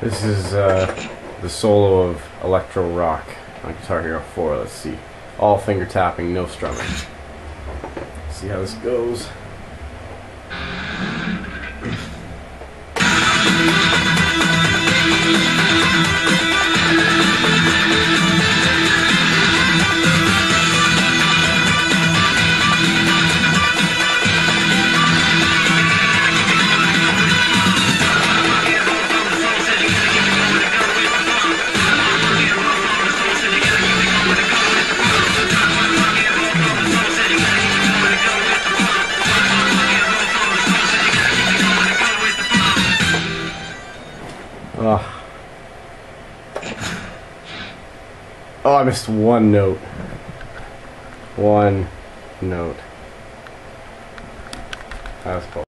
This is uh, the solo of Electro Rock on Guitar Hero 4. Let's see. All finger tapping, no strumming. see how this goes. Ugh. Oh, I missed one note. One note. That was close.